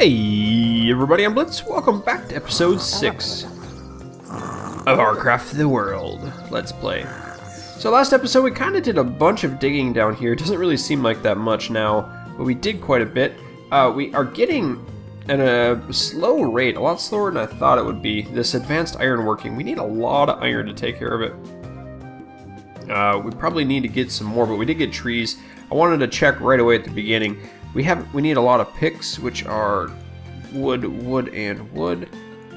Hey everybody, I'm Blitz. Welcome back to episode 6 of our Craft the World Let's Play. So last episode we kind of did a bunch of digging down here. It doesn't really seem like that much now, but we did quite a bit. Uh, we are getting at a slow rate, a lot slower than I thought it would be, this advanced iron working. We need a lot of iron to take care of it. Uh, we probably need to get some more, but we did get trees. I wanted to check right away at the beginning. We have we need a lot of picks, which are wood, wood, and wood,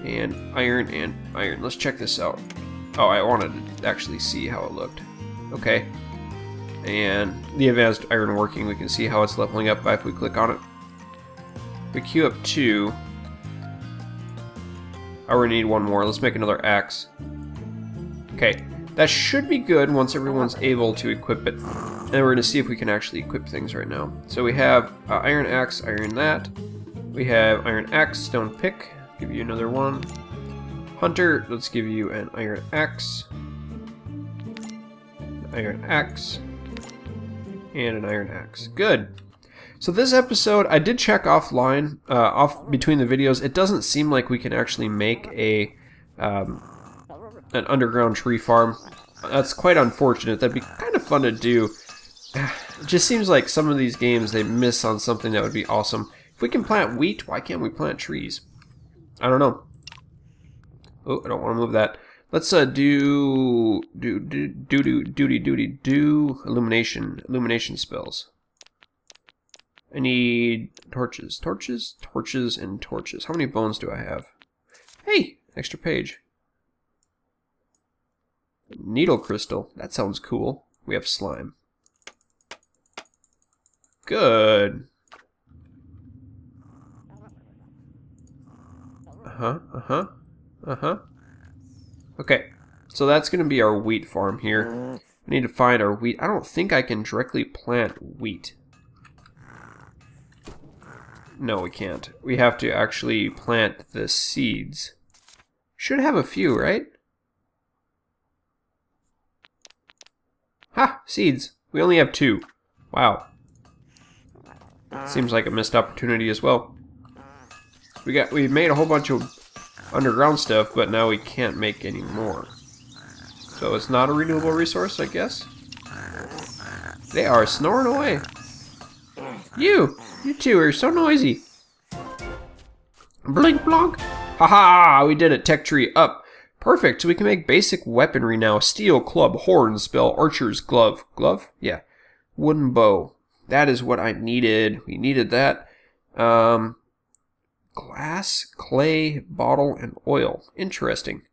and iron and iron. Let's check this out. Oh, I wanted to actually see how it looked. Okay. And the advanced iron working, we can see how it's leveling up if we click on it. We queue up two. Oh, I already need one more. Let's make another axe. Okay, that should be good once everyone's able to equip it. And we're going to see if we can actually equip things right now. So we have uh, Iron Axe, Iron that. We have Iron Axe, Stone Pick. Give you another one. Hunter, let's give you an Iron Axe. Iron Axe. And an Iron Axe. Good. So this episode, I did check offline, uh, off between the videos. It doesn't seem like we can actually make a um, an underground tree farm. That's quite unfortunate. That'd be kind of fun to do. It just seems like some of these games, they miss on something that would be awesome. If we can plant wheat, why can't we plant trees? I don't know. Oh, I don't want to move that. Let's uh, do do do do do duty duty do illumination illumination spells. I need torches, torches, torches, and torches. How many bones do I have? Hey, extra page. Needle crystal. That sounds cool. We have slime. Good. Uh-huh, uh-huh, uh-huh. Okay, so that's going to be our wheat farm here. We need to find our wheat. I don't think I can directly plant wheat. No, we can't. We have to actually plant the seeds. Should have a few, right? Ha! Seeds. We only have two. Wow. Uh. Seems like a missed opportunity as well. We got we made a whole bunch of underground stuff, but now we can't make any more. So it's not a renewable resource, I guess. They are snoring away. You! You two are so noisy. Blink blonk! Haha! We did it! Tech tree up! Perfect! So we can make basic weaponry now. Steel, club, horn, spell, archer's glove. Glove? Yeah. Wooden bow. That is what I needed. We needed that. Um, glass, clay, bottle, and oil. Interesting.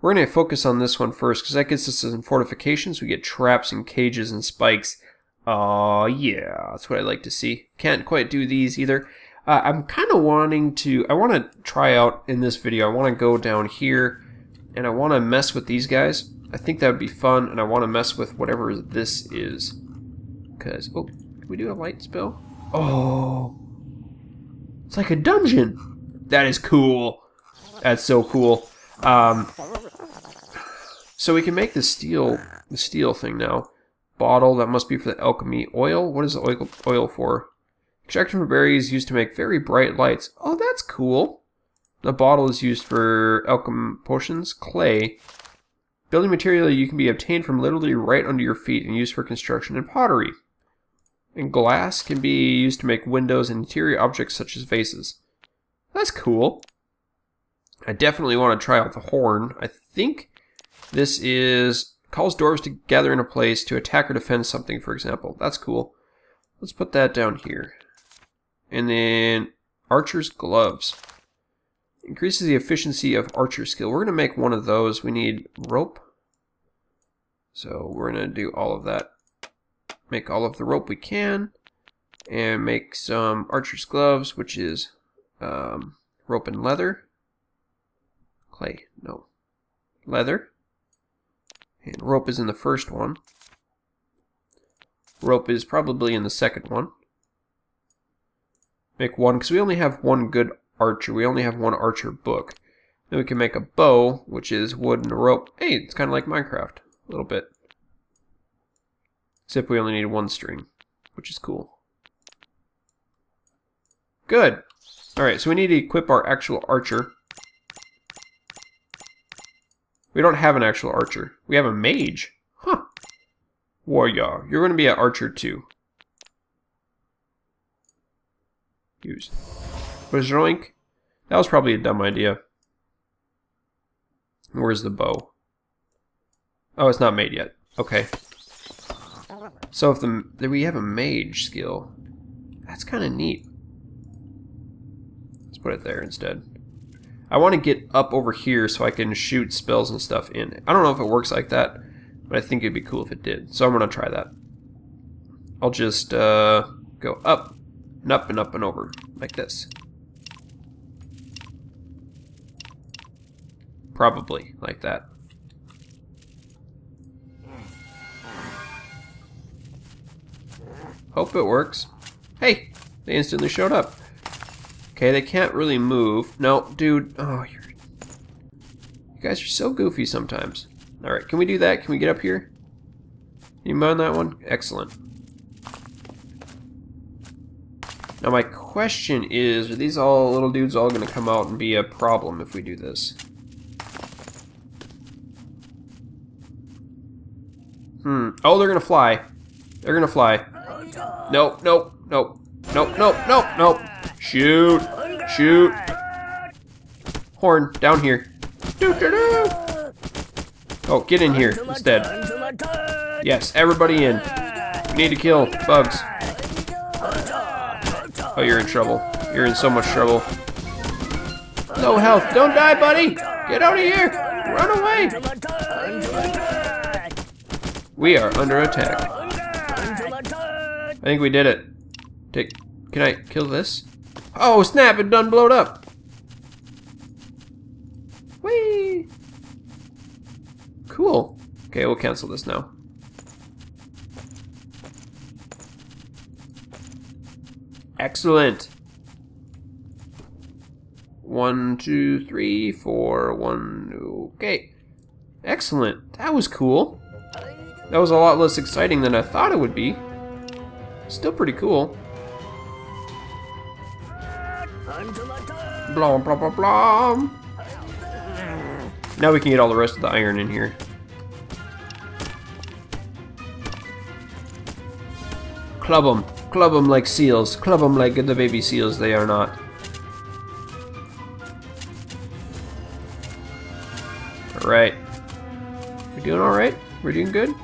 We're going to focus on this one first because that gets us in fortifications. We get traps and cages and spikes. Oh, yeah. That's what I like to see. Can't quite do these either. Uh, I'm kind of wanting to... I want to try out in this video. I want to go down here and I want to mess with these guys. I think that would be fun and I want to mess with whatever this is. Because... Oh, can we do a light spell? Oh... It's like a dungeon. That is cool. That's so cool. Um, so we can make the steel, the steel thing now. Bottle, that must be for the alchemy. Oil, what is the oil, oil for? Extraction from berries used to make very bright lights. Oh, that's cool. The bottle is used for alchem potions. Clay. Building material you can be obtained from literally right under your feet and used for construction and pottery. And glass can be used to make windows and interior objects such as vases. That's cool. I definitely want to try out the horn. I think this is calls dwarves to gather in a place to attack or defend something, for example. That's cool. Let's put that down here. And then archer's gloves. Increases the efficiency of archer skill. We're going to make one of those. We need rope. So we're going to do all of that make all of the rope we can, and make some archer's gloves, which is um, rope and leather. Clay, no. Leather. And rope is in the first one. Rope is probably in the second one. Make one, because we only have one good archer. We only have one archer book. Then we can make a bow, which is wood and a rope. Hey, it's kind of like Minecraft, a little bit. Except we only need one string, which is cool. Good. Alright, so we need to equip our actual archer. We don't have an actual archer. We have a mage. Huh. Warrior. You're going to be an archer too. Use. Zoink. That was probably a dumb idea. Where's the bow? Oh, it's not made yet. Okay. So if the we have a mage skill, that's kind of neat. Let's put it there instead. I want to get up over here so I can shoot spells and stuff in. I don't know if it works like that, but I think it'd be cool if it did. So I'm going to try that. I'll just uh, go up and up and up and over like this. Probably like that. Hope it works. Hey, they instantly showed up. Okay, they can't really move. No, dude. Oh, you're... You guys are so goofy sometimes. Alright, can we do that? Can we get up here? You mind that one? Excellent. Now my question is, are these all little dudes all going to come out and be a problem if we do this? Hmm. Oh, they're gonna fly. They're gonna fly. Nope, nope, nope, nope, nope, nope, nope. Shoot, shoot. Horn, down here. Doo -doo -doo. Oh, get in here instead. Yes, everybody in. We need to kill bugs. Oh, you're in trouble. You're in so much trouble. No health. Don't die, buddy. Get out of here. Run away. We are under attack. I think we did it. Take. Can I kill this? Oh snap! It done blowed up. Whee! Cool. Okay, we'll cancel this now. Excellent. One, two, three, four, one. Okay. Excellent. That was cool. That was a lot less exciting than I thought it would be. Still pretty cool. Blah, blah, blah. Now we can get all the rest of the iron in here. Club them. Club them like seals. Club them like the baby seals they are not. Alright. We're doing alright? We're doing good?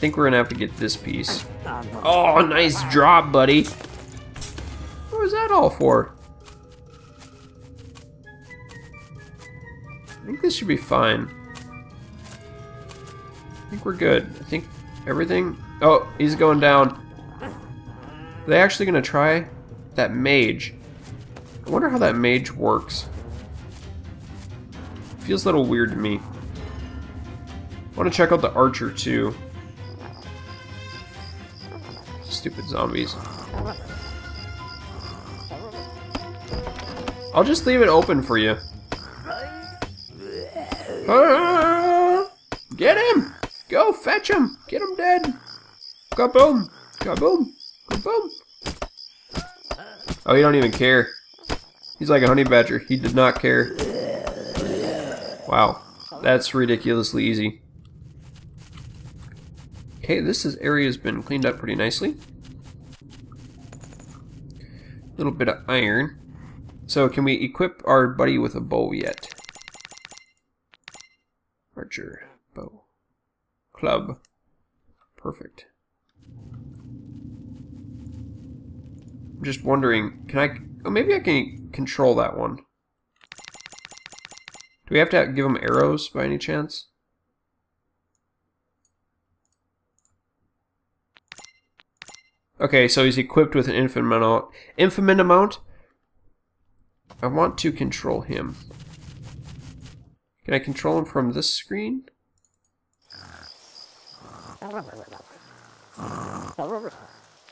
Think we're gonna have to get this piece. Oh, nice drop, buddy. What was that all for? I think this should be fine. I think we're good. I think everything... Oh, he's going down. Are they actually gonna try that mage? I wonder how that mage works. Feels a little weird to me. I want to check out the archer too. Stupid zombies. I'll just leave it open for you. Ah! Get him! Go fetch him! Get him dead! Kaboom! Kaboom! Kaboom! Oh, he don't even care. He's like a honey badger. He did not care. Wow. That's ridiculously easy. Okay, this is, area's been cleaned up pretty nicely A little bit of iron. So can we equip our buddy with a bow yet? Archer, bow, club. Perfect. I'm just wondering, can I... Oh, maybe I can control that one. Do we have to give him arrows by any chance? Okay, so he's equipped with an infinite amount. Infinite amount. I want to control him. Can I control him from this screen?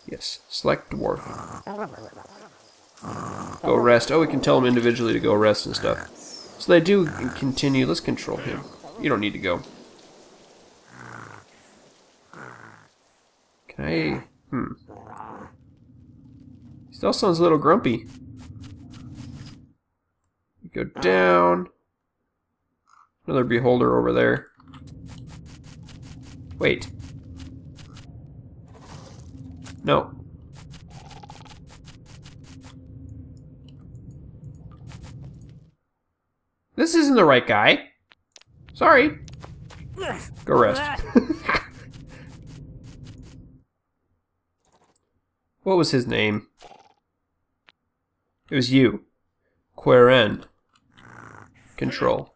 Yes, select dwarf. Go rest. Oh, we can tell him individually to go rest and stuff. So they do continue. Let's control him. You don't need to go. I Hmm. Still sounds a little grumpy. Go down. Another beholder over there. Wait. No. This isn't the right guy. Sorry. Go rest. what was his name? It was you. Queren. Control.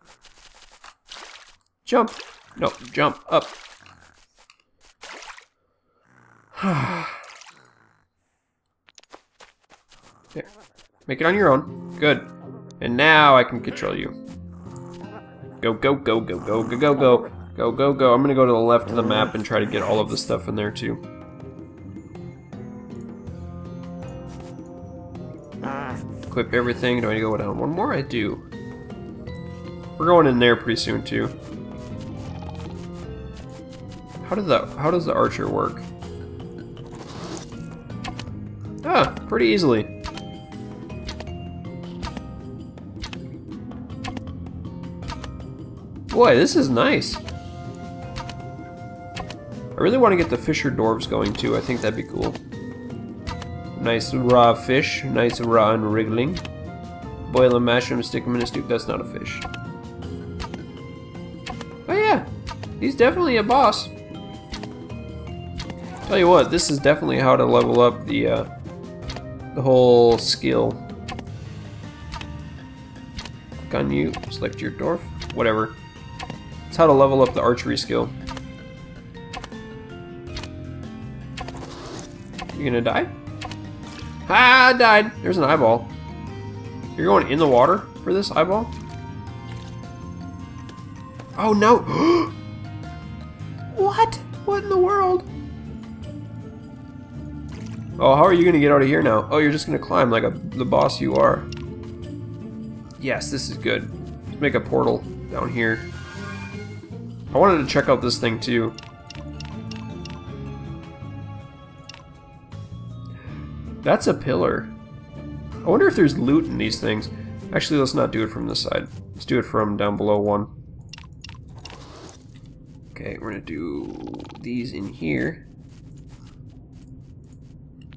Jump. No, jump up. there. Make it on your own. Good. And now I can control you. Go, go, go, go, go, go, go, go. Go, go, go. I'm gonna go to the left of the map and try to get all of the stuff in there too. Equip everything. Do I need to go down one more? I do. We're going in there pretty soon too. How does the how does the archer work? Ah, pretty easily. Boy, this is nice. I really want to get the Fisher Dwarves going too. I think that'd be cool. Nice raw fish, nice raw and wriggling. Boil mash them, stick them in a stew. That's not a fish. Oh yeah, he's definitely a boss. Tell you what, this is definitely how to level up the uh, the whole skill. Gun you, select your dwarf, whatever. It's how to level up the archery skill. You gonna die? Ah, I died. There's an eyeball. You're going in the water for this eyeball? Oh no! what? What in the world? Oh, how are you gonna get out of here now? Oh, you're just gonna climb like a, the boss you are. Yes, this is good. Let's make a portal down here. I wanted to check out this thing too. That's a pillar. I wonder if there's loot in these things. Actually, let's not do it from this side. Let's do it from down below one. Okay, we're gonna do these in here.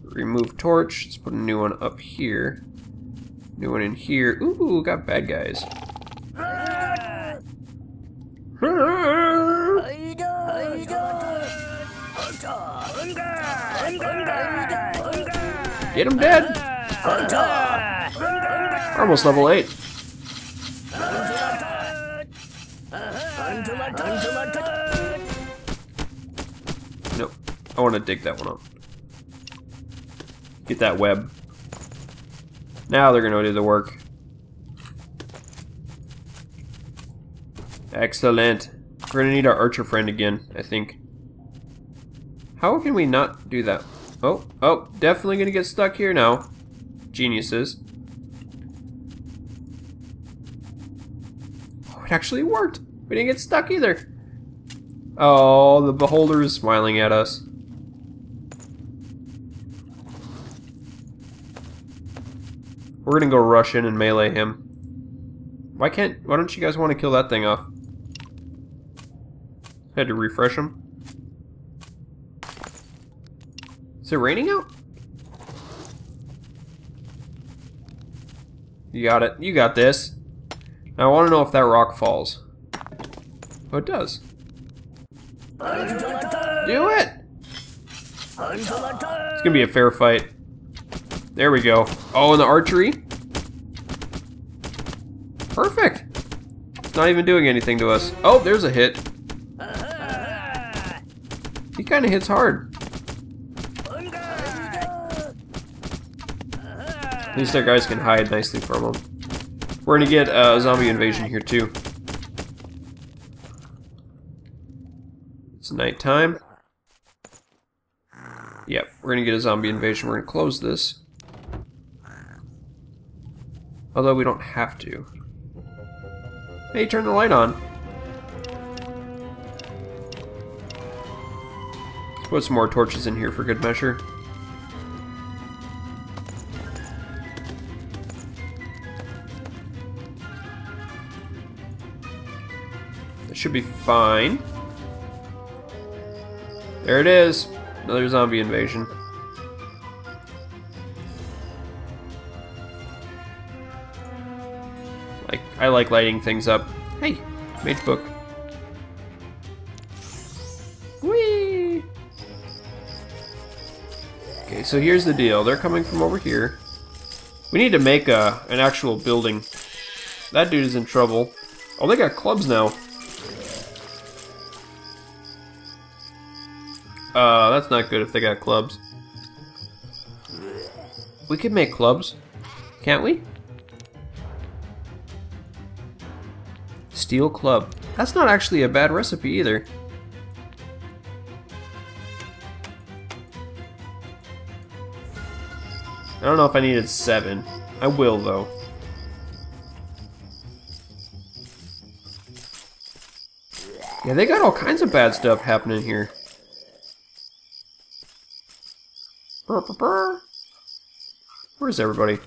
Remove torch. Let's put a new one up here. New one in here. Ooh, got bad guys. Get him dead! Almost level 8. Nope. I want to dig that one up. Get that web. Now they're going to do the work. Excellent. We're going to need our archer friend again, I think. How can we not do that? Oh, oh, definitely gonna get stuck here now. Geniuses. Oh, it actually worked. We didn't get stuck either. Oh, the beholder is smiling at us. We're gonna go rush in and melee him. Why can't, why don't you guys want to kill that thing off? Had to refresh him. Is it raining out? You got it. You got this. Now I want to know if that rock falls. Oh, it does. Do it! It's gonna be a fair fight. There we go. Oh, and the archery? Perfect! It's not even doing anything to us. Oh, there's a hit. He kind of hits hard. At least our guys can hide nicely from them. We're gonna get uh, a zombie invasion here too. It's nighttime. Yep, we're gonna get a zombie invasion. We're gonna close this. Although we don't have to. Hey, turn the light on. Put some more torches in here for good measure. Should be fine. There it is. Another zombie invasion. Like, I like lighting things up. Hey, mage book. Whee! Okay, so here's the deal. They're coming from over here. We need to make a, an actual building. That dude is in trouble. Oh, they got clubs now. Uh, that's not good if they got clubs. We could make clubs, can't we? Steel club. That's not actually a bad recipe either. I don't know if I needed seven. I will, though. Yeah, they got all kinds of bad stuff happening here. Where's everybody?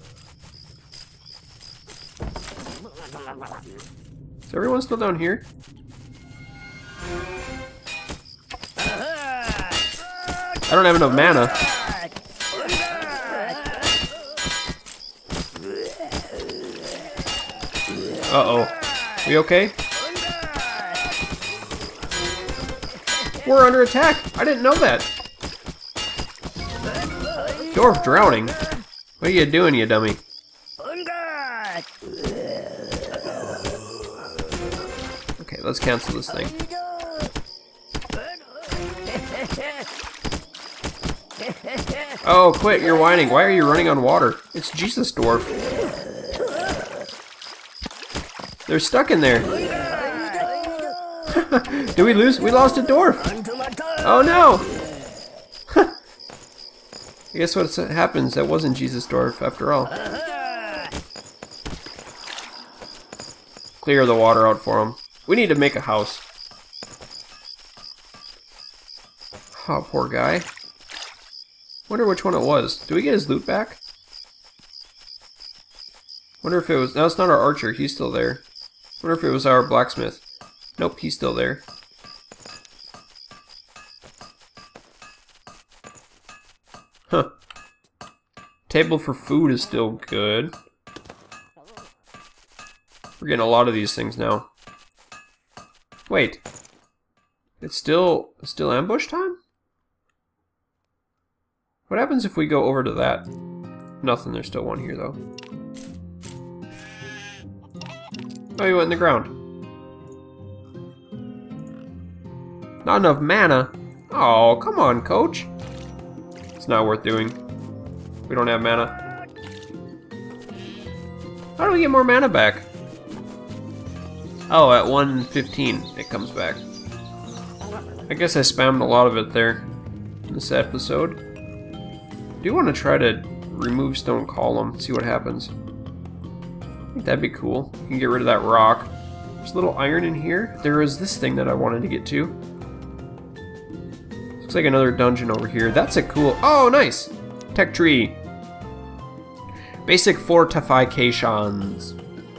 Is everyone still down here? I don't have enough mana. Uh-oh. We okay? We're under attack! I didn't know that! Dwarf drowning? What are you doing, you dummy? Okay, let's cancel this thing. Oh, quit, you're whining. Why are you running on water? It's Jesus Dwarf. They're stuck in there. Did we lose? We lost a dwarf. Oh no! I guess what happens, that wasn't Jesus Dwarf after all. Clear the water out for him. We need to make a house. Oh, poor guy. Wonder which one it was. Do we get his loot back? Wonder if it was... No, it's not our archer. He's still there. Wonder if it was our blacksmith. Nope, he's still there. Huh. Table for food is still good. We're getting a lot of these things now. Wait. It's still still ambush time? What happens if we go over to that? Nothing, there's still one here though. Oh, he went in the ground. Not enough mana. Oh, come on, coach. Not worth doing. We don't have mana. How do we get more mana back? Oh, at 115 it comes back. I guess I spammed a lot of it there in this episode. do you want to try to remove stone column, see what happens. I think that'd be cool. You can get rid of that rock. There's a little iron in here. There is this thing that I wanted to get to. Looks like another dungeon over here. That's a cool... Oh, nice! Tech tree. Basic fortifications.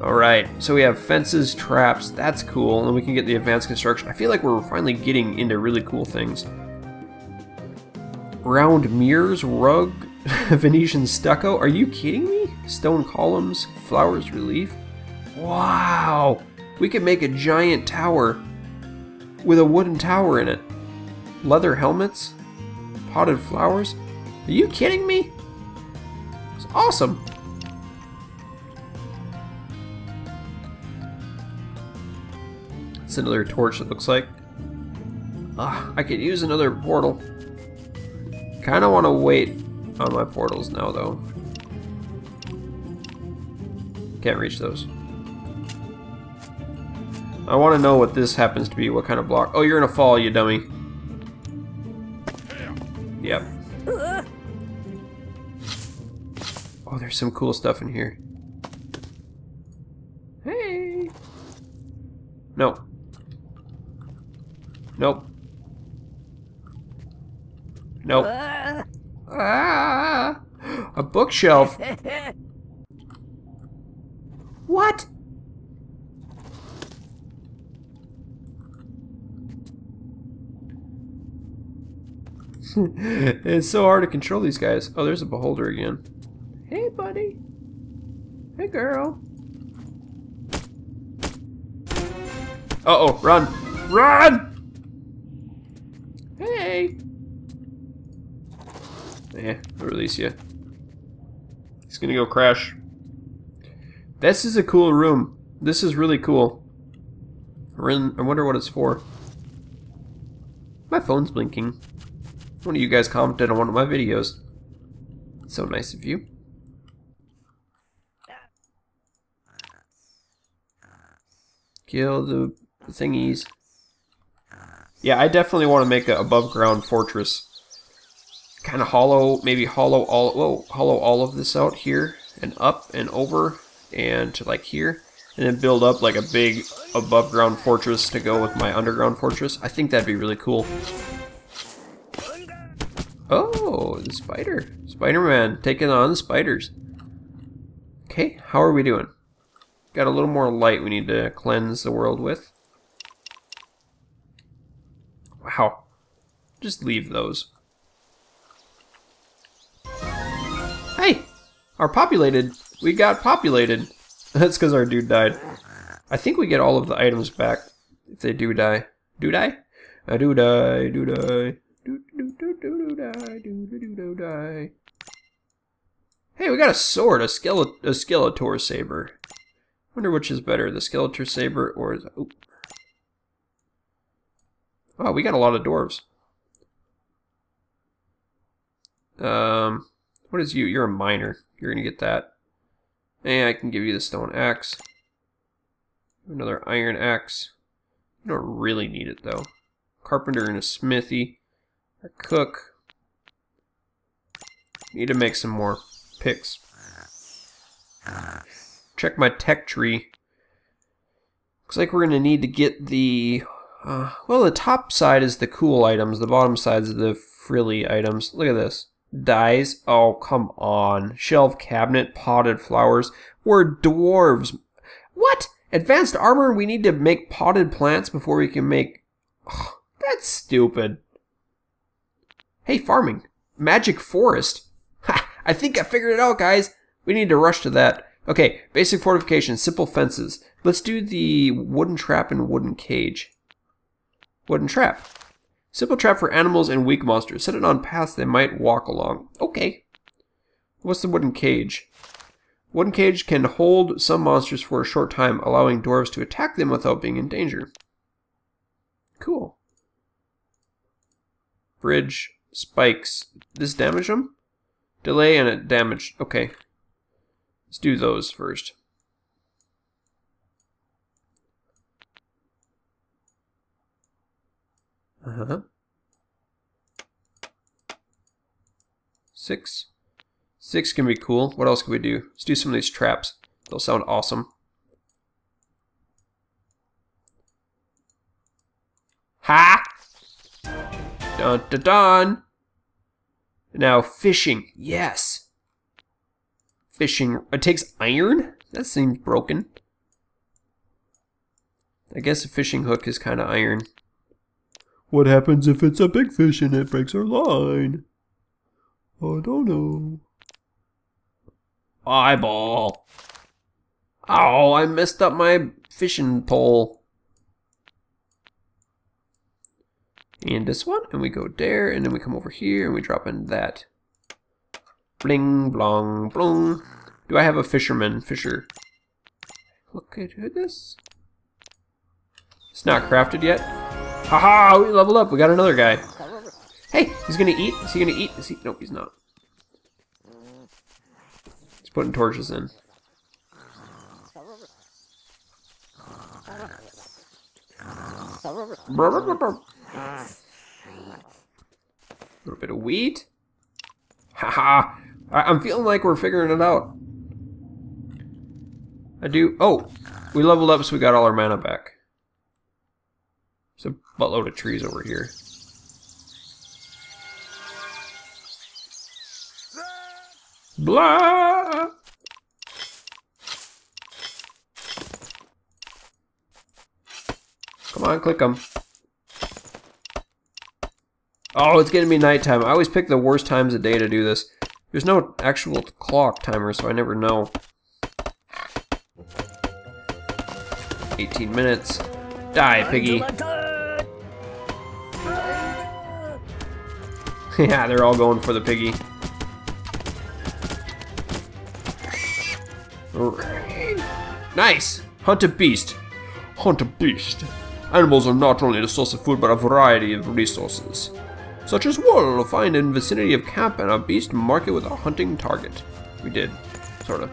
Alright, so we have fences, traps, that's cool, and we can get the advanced construction. I feel like we're finally getting into really cool things. Round mirrors, rug, Venetian stucco. Are you kidding me? Stone columns, flowers relief. Wow! We could make a giant tower with a wooden tower in it. Leather helmets, potted flowers. Are you kidding me? It's awesome. It's another torch it looks like. Ah, I could use another portal. Kinda wanna wait on my portals now though. Can't reach those. I want to know what this happens to be, what kind of block. Oh, you're gonna fall, you dummy. Yep. Oh, there's some cool stuff in here. Hey! No. Nope. Nope. Ah, a bookshelf. What? it's so hard to control these guys. Oh, there's a beholder again. Hey, buddy. Hey, girl. Uh-oh, run. Run! Hey! Yeah, I'll release you. He's gonna go crash. This is a cool room. This is really cool. I wonder what it's for. My phone's blinking. One of you guys commented on one of my videos. So nice of you. Kill the thingies. Yeah, I definitely want to make an above ground fortress. Kind of hollow, maybe hollow all, whoa, hollow all of this out here and up and over and to like here and then build up like a big above ground fortress to go with my underground fortress. I think that'd be really cool. Oh, the spider. Spider-Man taking on spiders. Okay, how are we doing? Got a little more light we need to cleanse the world with. Wow. Just leave those. Hey! Our populated. We got populated. That's because our dude died. I think we get all of the items back if they do die. Do die? I do die, do die. Hey, we got a sword, a skeleton, a skeletor saber. Wonder which is better, the skeletor saber or oh. oh, we got a lot of dwarves. Um, what is you? You're a miner. You're gonna get that. And I can give you the stone axe. Another iron axe. You don't really need it though. Carpenter and a smithy. Cook. Need to make some more picks. Check my tech tree. Looks like we're going to need to get the... Uh, well, the top side is the cool items. The bottom side is the frilly items. Look at this. Dyes. Oh, come on. Shelf cabinet, potted flowers. We're dwarves. What? Advanced armor? We need to make potted plants before we can make... Oh, that's stupid. Hey, farming. Magic forest. Ha! I think I figured it out, guys. We need to rush to that. Okay, basic fortification, simple fences. Let's do the wooden trap and wooden cage. Wooden trap. Simple trap for animals and weak monsters. Set it on paths they might walk along. Okay. What's the wooden cage? Wooden cage can hold some monsters for a short time, allowing dwarves to attack them without being in danger. Cool. Bridge spikes. This damage them? Delay and it damage. Okay. Let's do those first. Uh-huh. Six. Six can be cool. What else can we do? Let's do some of these traps. They'll sound awesome. Ha! Dun dun dun! Now, fishing. Yes. Fishing. It takes iron? That seems broken. I guess a fishing hook is kind of iron. What happens if it's a big fish and it breaks our line? I don't know. Eyeball. Oh, I messed up my fishing pole. And this one, and we go there, and then we come over here, and we drop in that. Bling, blong, blong. Do I have a fisherman? Fisher. Look at this. It's not crafted yet. Haha, we level up. We got another guy. Hey, he's gonna eat. Is he gonna eat? Is he? Nope, he's not. He's putting torches in. A little bit of wheat. Haha. I'm feeling like we're figuring it out. I do. Oh, we leveled up so we got all our mana back. There's a buttload of trees over here. Blah! Come on, click them. Oh, it's getting me nighttime. I always pick the worst times of day to do this. There's no actual clock timer, so I never know. 18 minutes. Die, piggy. yeah, they're all going for the piggy. Nice! Hunt a beast. Hunt a beast. Animals are not only the source of food, but a variety of resources. Such as wool, find in vicinity of camp and a beast mark it with a hunting target. We did, sort of.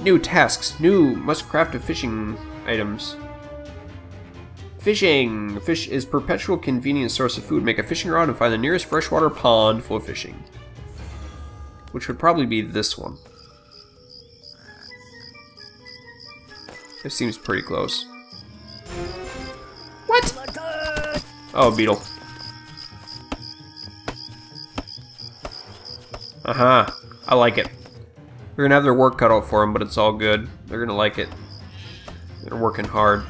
New tasks. New must craft a fishing items. Fishing! Fish is perpetual convenient source of food. Make a fishing rod and find the nearest freshwater pond for fishing. Which would probably be this one. It seems pretty close. What? Oh, beetle. Uh-huh. I like it. They're gonna have their work cut out for them, but it's all good. They're gonna like it. They're working hard.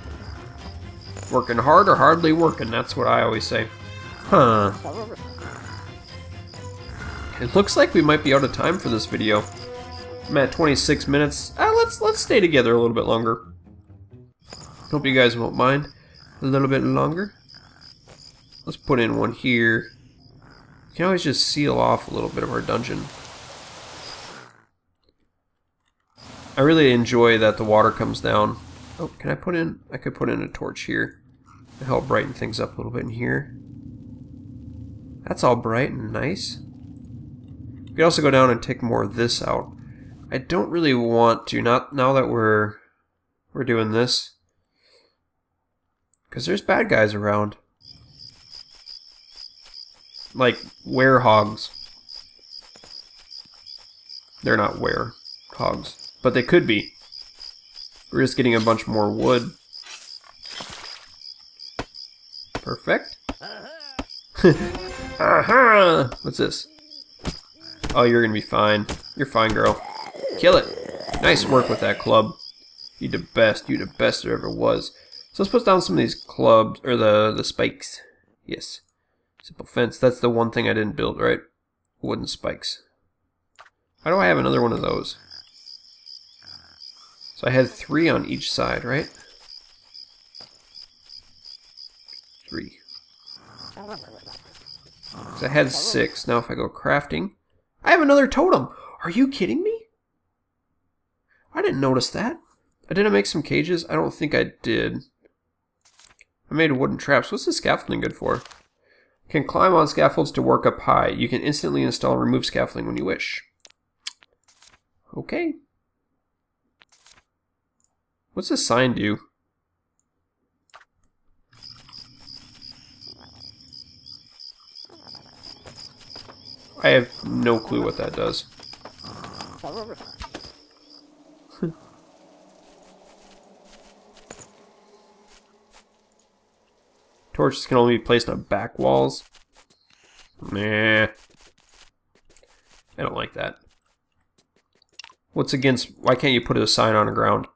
Working hard or hardly working, that's what I always say. Huh. It looks like we might be out of time for this video. I'm at 26 minutes. Uh, let's let's stay together a little bit longer. Hope you guys won't mind. A little bit longer. Let's put in one here. You can always just seal off a little bit of our dungeon. I really enjoy that the water comes down. Oh, can I put in... I could put in a torch here to help brighten things up a little bit in here. That's all bright and nice. We could also go down and take more of this out. I don't really want to, not now that we're we're doing this. Because there's bad guys around. Like, werehogs. They're not were hogs, but they could be. We're just getting a bunch more wood. Perfect. uh -huh. What's this? Oh, you're gonna be fine. You're fine, girl. Kill it. Nice work with that club. You the best. You the best there ever was. So let's put down some of these clubs, or the, the spikes. Yes. Simple fence. That's the one thing I didn't build, right? Wooden spikes. How do I have another one of those? So I had three on each side, right? Three. So I had six. Now if I go crafting, I have another totem. Are you kidding me? I didn't notice that. I didn't make some cages. I don't think I did. I made wooden traps. What's the scaffolding good for? Can climb on scaffolds to work up high. You can instantly install and remove scaffolding when you wish. Okay. What's this sign do? I have no clue what that does. Torches can only be placed on back walls. Nah. I don't like that. What's against... Why can't you put a sign on the ground?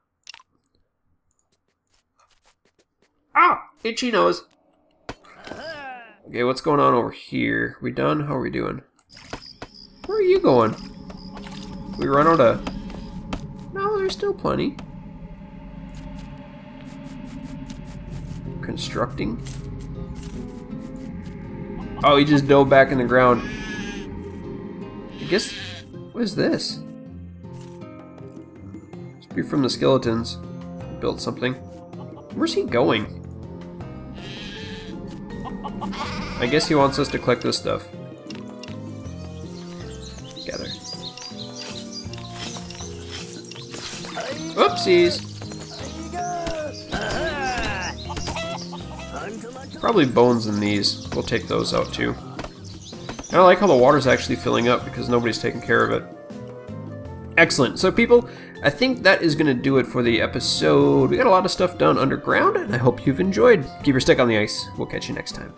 Ah! Itchy nose! Okay, what's going on over here? We done? How are we doing? Where are you going? We run out of... No, there's still plenty. Constructing. Oh, he just dove back in the ground. I guess... What is this? Must be from the skeletons. Built something. Where's he going? I guess he wants us to collect this stuff. Together. Oopsies! Probably bones in these. We'll take those out too. And I like how the water's actually filling up because nobody's taking care of it. Excellent. So people, I think that is going to do it for the episode. We got a lot of stuff done underground, and I hope you've enjoyed. Keep your stick on the ice. We'll catch you next time.